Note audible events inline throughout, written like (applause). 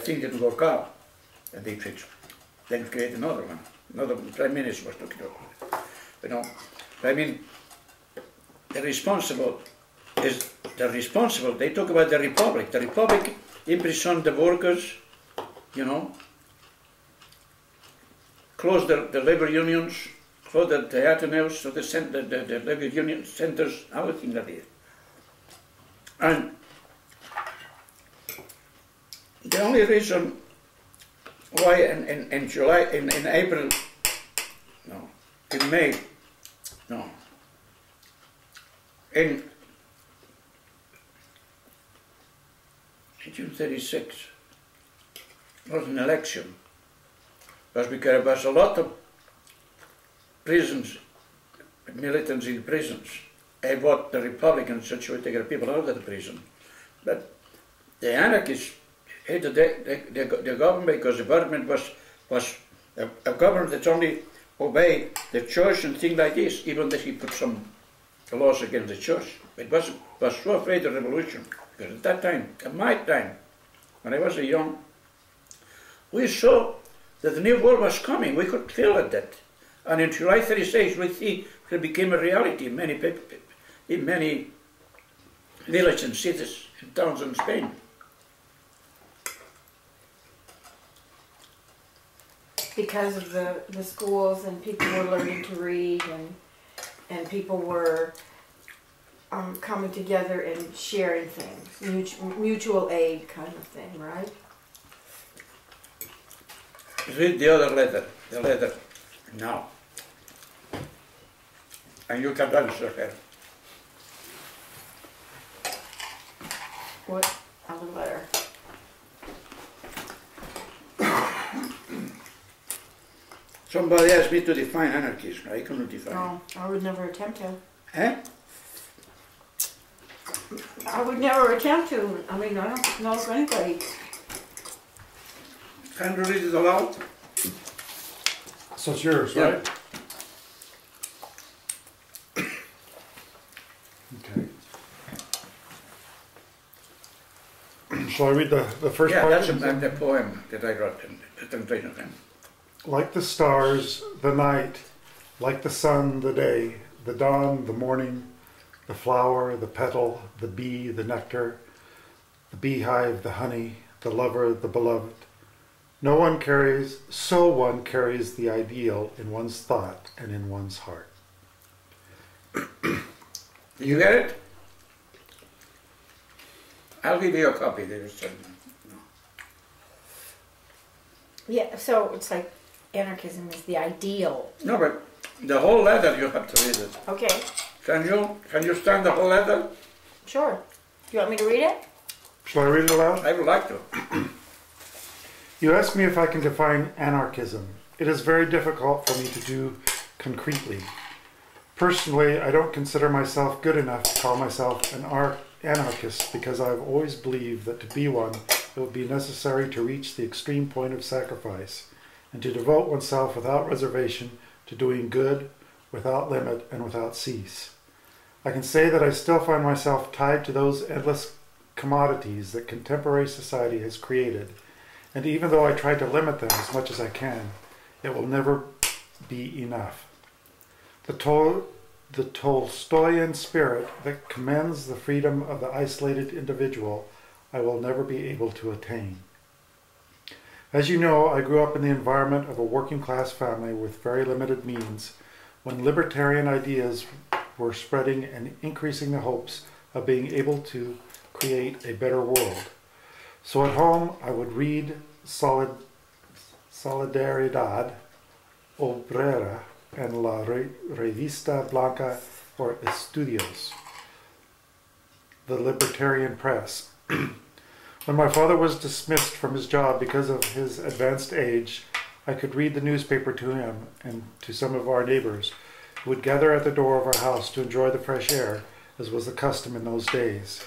thing didn't work out, and they fixed, then create another one. Another prime minister was looking at You know, I mean, the responsible is the responsible. They talk about the republic. The republic imprisoned the workers, you know, closed the, the labor unions, closed the, the Athenaeus, so the, the, the, the labor union centers, everything that. And the only reason why in, in, in July, in, in April, no, in May, no, in June 36 was an election was because there was a lot of prisons, militants in prisons. I vote the Republicans should to get people out of the prison. But the anarchists the, the, the, the government because the government was, was a, a government that only obeyed the church and things like this, even that he put some laws against the church. It was, was so afraid of revolution. Because at that time, at my time, when I was a young, we saw that the new world was coming. We could feel it that. And in July 36, we see it became a reality in many in many villages and cities and towns in Spain. Because of the, the schools and people were learning to read and and people were um, coming together and sharing things, mutual, mutual aid kind of thing, right? Read the other letter, the letter now. And you can answer her. What other letter? Somebody asked me to define anarchism. I couldn't define No, I would never attempt to. Eh? I would never attempt to. I mean, I don't know if anybody. Can you read it aloud? So it's yours, Yeah. right? Okay. Shall I read the, the first Yeah, part? that's a, the poem that I wrote, in the translation of him. Like the stars, the night, like the sun, the day, the dawn, the morning, the flower, the petal, the bee, the nectar, the beehive, the honey, the lover, the beloved. No one carries, so one carries the ideal in one's thought and in one's heart. (clears throat) You get it? I'll give you a copy. There's some, Yeah, so it's like anarchism is the ideal. no, but the whole letter you have to read it. Okay, Can you? Can you stand the whole letter? sure. Do you want me to read it? Shall I read it aloud? I would like to. (clears throat) You ask me if I can define anarchism. It is very difficult for me to do concretely. Personally, I don't consider myself good enough to call myself an ar- anarchist because I've always believed that to be one, it would be necessary to reach the extreme point of sacrifice and to devote oneself without reservation to doing good, without limit, and without cease. I can say that I still find myself tied to those endless commodities that contemporary society has created and even though I try to limit them as much as I can, it will never be enough. The, Tol- the Tolstoyan spirit that commends the freedom of the isolated individual, I will never be able to attain. As you know, I grew up in the environment of a working class family with very limited means when libertarian ideas were spreading and increasing the hopes of being able to create a better world. So at home, I would read Solid, Solidaridad Obrera and La Revista Blanca or Estudios, the libertarian press. (clears throat) when my father was dismissed from his job because of his advanced age, I could read the newspaper to him and to some of our neighbors who would gather at the door of our house to enjoy the fresh air, as was the custom in those days.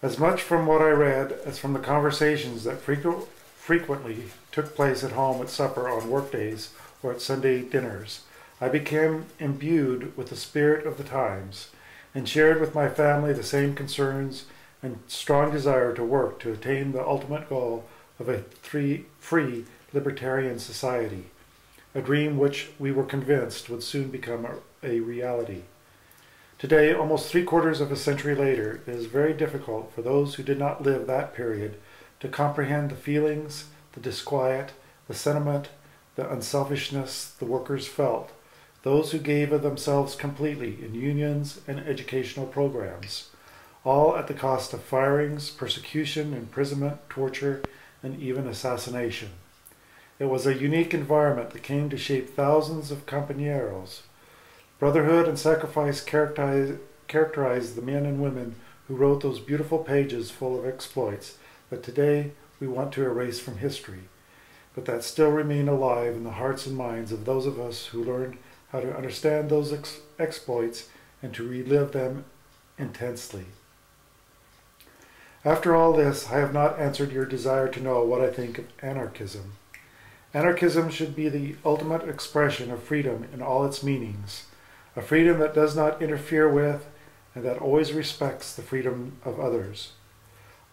As much from what I read as from the conversations that frequent, frequently took place at home at supper on workdays or at Sunday dinners, I became imbued with the spirit of the times and shared with my family the same concerns and strong desire to work to attain the ultimate goal of a three, free libertarian society, a dream which we were convinced would soon become a, a reality. Today, almost three quarters of a century later, it is very difficult for those who did not live that period to comprehend the feelings, the disquiet, the sentiment, the unselfishness the workers felt, those who gave of themselves completely in unions and educational programs, all at the cost of firings, persecution, imprisonment, torture, and even assassination. It was a unique environment that came to shape thousands of compañeros. Brotherhood and sacrifice characterize, characterized the men and women who wrote those beautiful pages full of exploits that today we want to erase from history, but that still remain alive in the hearts and minds of those of us who learned how to understand those ex- exploits and to relive them intensely. After all this, I have not answered your desire to know what I think of anarchism. Anarchism should be the ultimate expression of freedom in all its meanings, a freedom that does not interfere with and that always respects the freedom of others.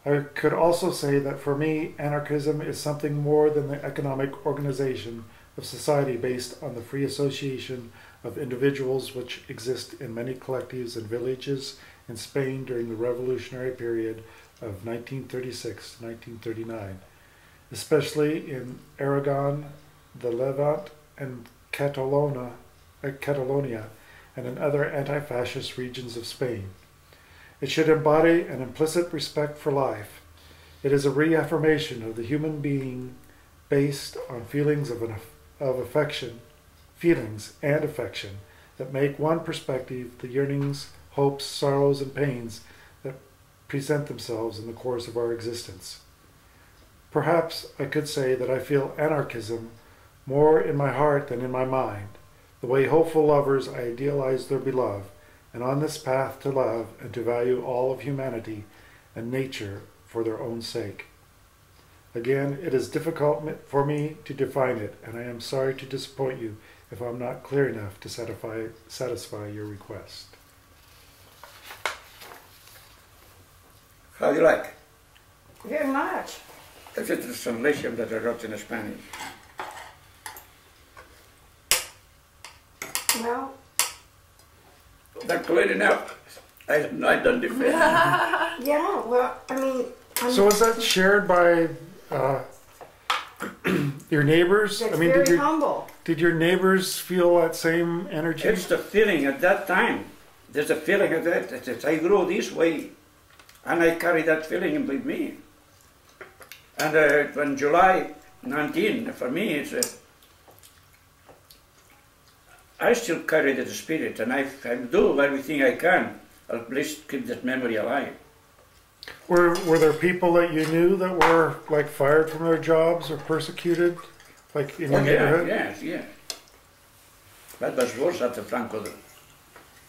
I could also say that for me, anarchism is something more than the economic organization of society based on the free association of individuals which exist in many collectives and villages in Spain during the revolutionary period of 1936 to 1939, especially in Aragon, the Levant, and Catalonia, uh, Catalonia, and in other anti fascist regions of Spain. It should embody an implicit respect for life. It is a reaffirmation of the human being based on feelings of, an, of affection, feelings and affection that make one perspective the yearnings, hopes, sorrows, and pains present themselves in the course of our existence. Perhaps I could say that I feel anarchism more in my heart than in my mind, the way hopeful lovers idealize their beloved and on this path to love and to value all of humanity and nature for their own sake. Again, it is difficult for me to define it, and I am sorry to disappoint you if I'm not clear enough to satisfy, satisfy your request. How do you like? Very much. This is the translation that I wrote in Spanish. Well, That clear enough. I I don't defend. different. yeah, well, I mean, I'm, So is that shared by uh, (clears throat) your neighbors? that's I mean, very did your, humble. did your neighbors feel that same energy? It's the feeling at that time. There's a feeling of that. That that I grow this way, and I carry that feeling with me. And uh, when July 19, for me, it's a, I still carry that spirit, and I, I do everything I can at least keep that memory alive. Were were there people that you knew that were like fired from their jobs or persecuted, like in your Oh, yeah, neighborhood? yes, yes. That was worse after Franco,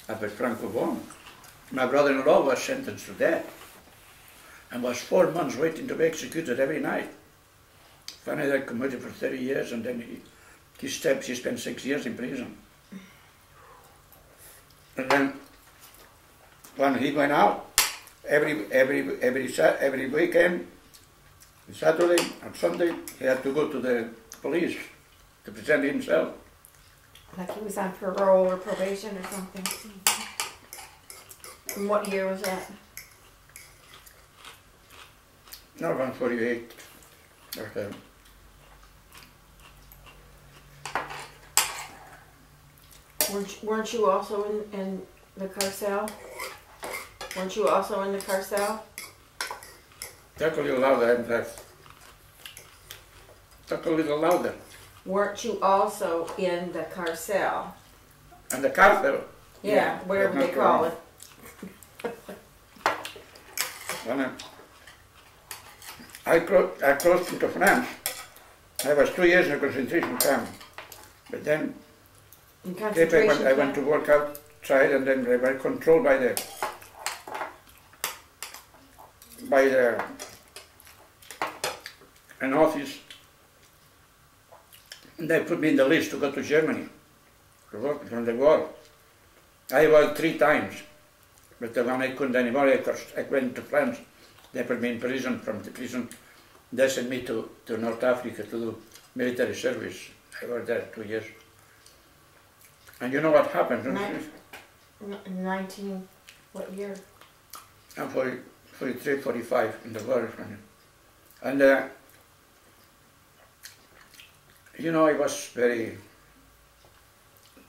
after Franco won. My brother-in-law was sentenced to death and was four months waiting to be executed every night. Finally, I committed for 30 years and then he, he, stepped, he spent six years in prison. And then when he went out, every, every, every, every weekend, Saturday and Sunday, he had to go to the police to present himself. Like he was on parole or probation or something. And what year was that? No, 148. Okay. Weren't, weren't you also in, in the carcel? Weren't you also in the carcel? Talk a little louder, in fact. Talk a little louder. Weren't you also in the carcel? And the carcel. Yeah, whatever that's they call it. (laughs) I, I, cro- I crossed into France. I was two years in a concentration camp. But then In later I went, I went to work outside and then they were controlled by the by the an office. And they put me in the list to go to Germany to work from the war. I was three times, but then when I couldn't anymore, I, crossed, I went to France. They put me in prison. From the prison, They sent me to, to North Africa to do military service. I was there two years. And you know what happened? Nice. N- Nineteen, what year? I'm 40, 43, 45 in the war. And, uh, you know, I was very,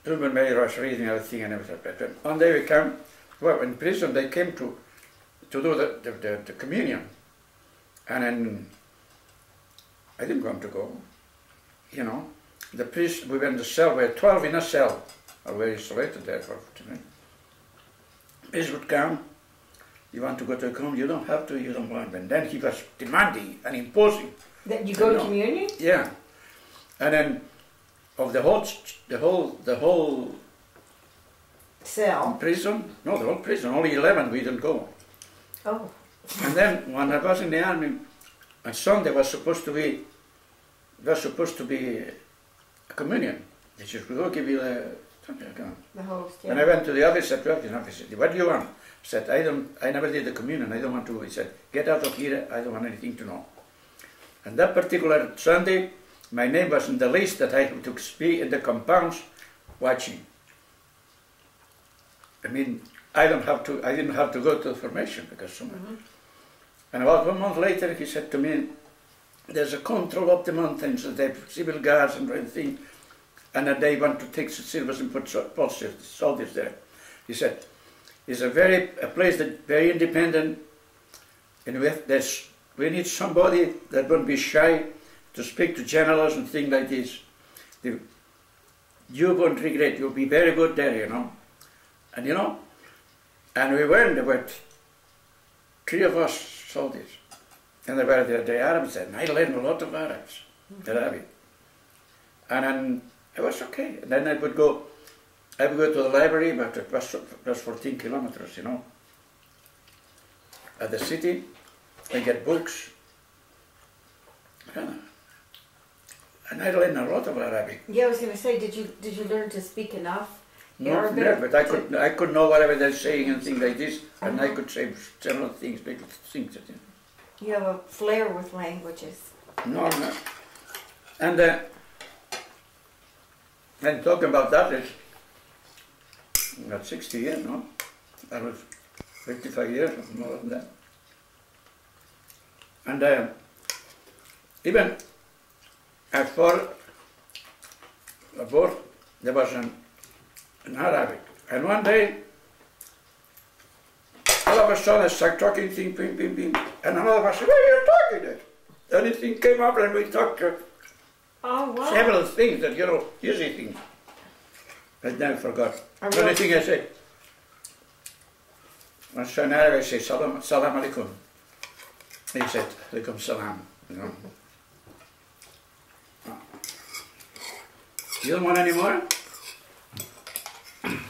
Truman Mayer was reading everything and everything. But one day we came, well, in prison they came to, to do the, the, the, the communion. And then I didn't want to go, you know. The priest, we were in the cell, we were 12 in a cell. I was isolated there for two minutes. Priest would come, you want to go to a communion? You don't have to, you don't want. And then he was demanding and imposing. That you go to No. communion? Yeah. And then of the whole, the whole, the whole Cell. prison, no, the whole prison, only 11 we didn't go. Oh, And then when I was in the army, on Sunday was supposed to be, was supposed to be a communion. They said, we will give you the, something like that. the host, And I went to the office at work, and the office said, what do you want? I said, I don't, I never did the communion, I don't want to. He said, get out of here, I don't want anything to know. And that particular Sunday, my name was in the list that I had to be in the compounds watching. I mean, I don't have to, I didn't have to go to the formation because someone. Mm-hmm. And about one month later, he said to me, there's a control of the mountains, and they have civil guards and everything, and they want to take the silvers and put soldiers there. He said, it's a very, a place that very independent, and we, have, there's, we need somebody that won't be shy to speak to generals and things like this. The, you won't regret, you'll be very good there, you know. And you know, and we went, there were three of us soldiers. And they were the, the Arabs, and I learned a lot of Arabs, mm-hmm. Arabic. And then it was okay. And then I would go, I would go to the library, but it was, it was 14 kilometers, you know. At the city, I get books. Yeah. And I learned a lot of Arabic. Yeah, I was gonna say, did you, did you learn to speak enough? No, no, but I could, I could know whatever they're saying and things like this, and I could say general things, little things. that- You have a flair with languages. No, no. And uh, then talking about that is, got 60 years, no? I was 55 years, more than that. And uh, even before, before there was an, an Arabic, and one day, all of a sudden I start talking, thing, bing, bing, bing, and another was, what are you talking at? And it thing came up and we talked uh, Oh, wow. several things that, you know, easy things. I never forgot. I Only will- thing I said, in Arabic I say, salam, salam alaikum. He said, alaikum salam, you know. You don't want any more?